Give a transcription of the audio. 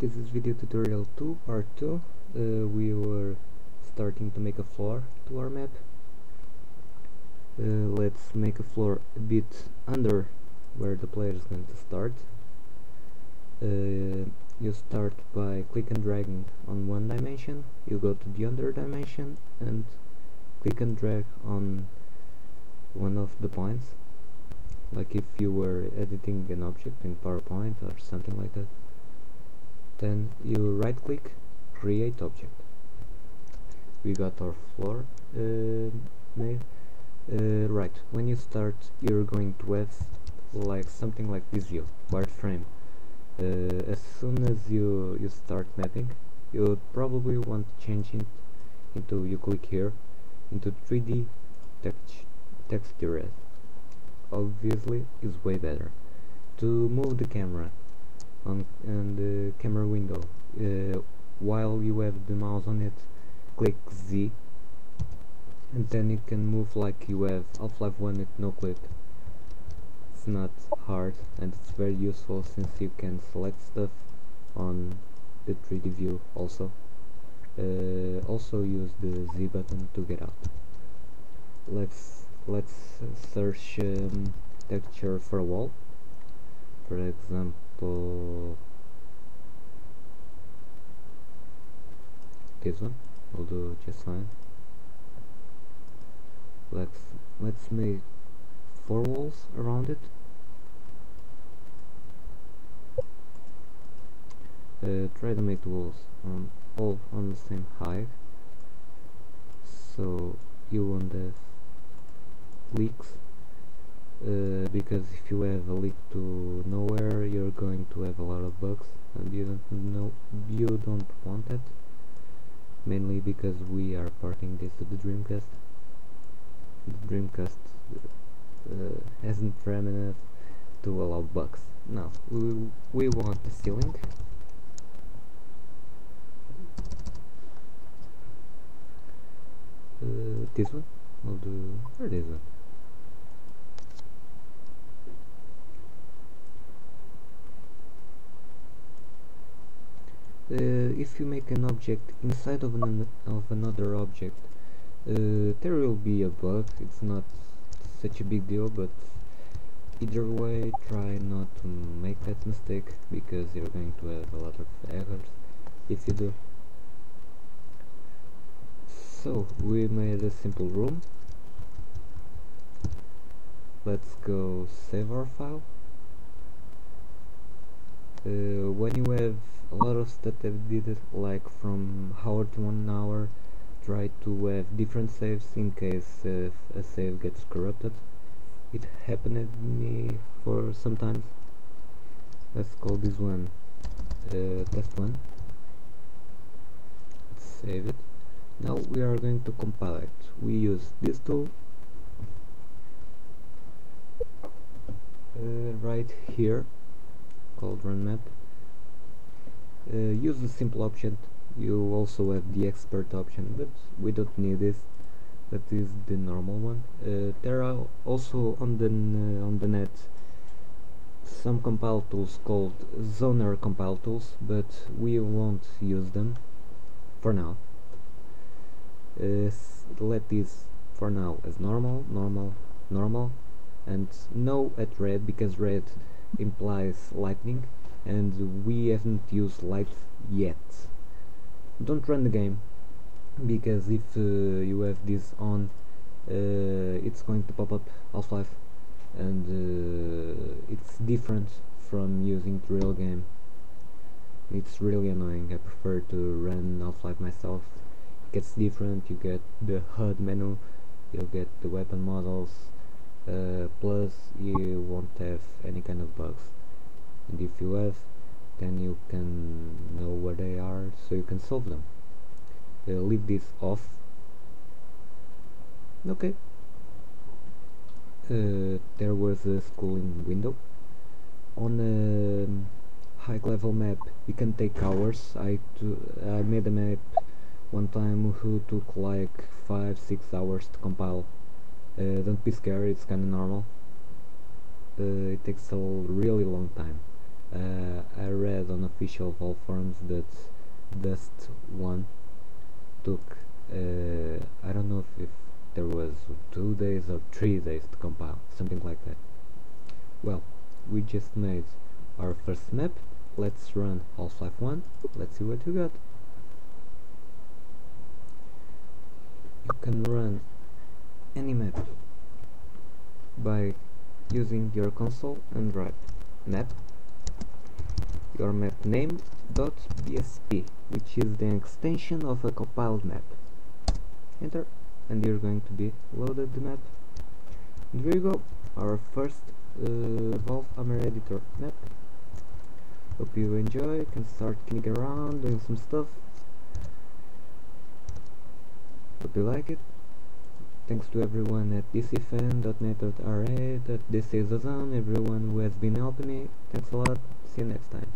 this is video tutorial 2 part 2 uh, we were starting to make a floor to our map. Uh, let's make a floor a bit under where the player is going to start. Uh, you start by click and dragging on one dimension. You go to the other dimension and click and drag on one of the points. Like if you were editing an object in PowerPoint or something like that then you right click create object. We got our floor uh, made uh, right when you start you're going to have like something like this view wireframe uh, as soon as you you start mapping you probably want to change it into you click here into 3D text texture. Obviously is way better. To move the camera on, the camera window. Uh, while you have the mouse on it click Z. And then you can move like you have Half-Life 1 with no click. It's not hard and it's very useful since you can select stuff on the 3D view also. Uh, also use the Z button to get out. Let's let's search um, texture for a wall. For example this one? Will do just fine. Let's let's make four walls around it. Uh, try to make the walls um, all on the same height. So you won't have leaks uh, because if you have a leak to nowhere you're going to have a lot of bugs and you don't know you don't want that. Mainly because we are porting this to the Dreamcast. The Dreamcast uh, hasn't RAM enough to allow bugs. Now we, we want the ceiling. Uh, this one? We'll do or this one if you make an object inside of, an of another object uh, there will be a bug. It's not such a big deal but either way try not to make that mistake because you're going to have a lot of errors if you do. So we made a simple room. Let's go save our file uh, when you have a lot of stuff that did it like from hour to one hour try to have different saves in case uh, a save gets corrupted. It happened to me for sometimes. Let's call this one uh, test one. Let's save it. Now we are going to compile it. We use this tool uh, right here called run map uh, use the simple option. You also have the expert option but we don't need this. That is the normal one. Uh, there are also on the on the net some compile tools called zoner compile tools but we won't use them for now. Uh, let this for now as normal normal normal and no at red because red implies lightning and we haven't used light yet. Don't run the game because if uh, you have this on uh, it's going to pop up Half-Life and uh, it's different from using the real game. It's really annoying. I prefer to run Half-Life myself. It gets different. You get the HUD menu you'll get the weapon models uh, plus you won't have any kind of bugs. And if you have then you can know where they are so you can solve them. Uh, leave this off. Okay. Uh, there was a schooling window. On a um, high level map you can take hours. I, I made a map one time who took like 5-6 hours to compile uh, don't be scared it's kinda normal. Uh, it takes a really long time. Uh, I read on official Valve forums that Dust 1 took uh, I don't know if, if there was two days or three days to compile something like that. Well we just made our first map. Let's run Half-Life 1 let's see what you got. You can run any map by using your console and write map. Your map name bsp which is the extension of a compiled map. Enter and you're going to be loaded the map. And here you go our first uh, Valve Hammer editor map. Hope you enjoy can start clicking around doing some stuff. Hope you like it thanks to everyone at dcfan.net.ru this is zone everyone who has been helping me. Thanks a lot. See you next time